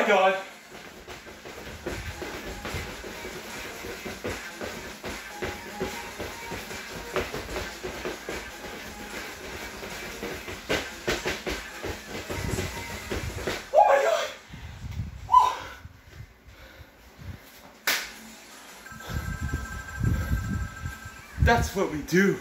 Oh, my god! That's what we do.